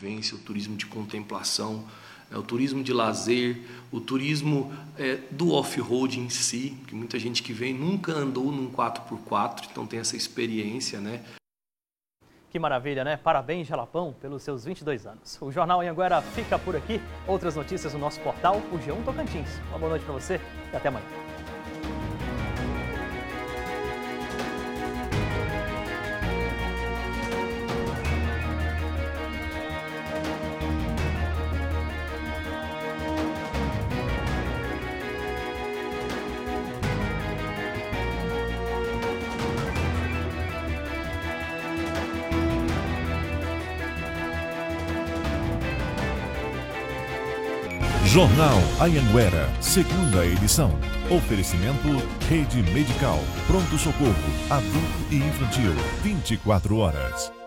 vivência, o turismo de contemplação, é, o turismo de lazer, o turismo é, do off-road em si, que muita gente que vem nunca andou num 4x4, então tem essa experiência, né? Que maravilha, né? Parabéns, Jalapão, pelos seus 22 anos. O Jornal Anhanguera fica por aqui. Outras notícias no nosso portal, o G1 Tocantins. Uma boa noite para você e até amanhã. Jornal Ayanguera, segunda edição. Oferecimento Rede Medical, Pronto Socorro, Adulto e Infantil, 24 horas.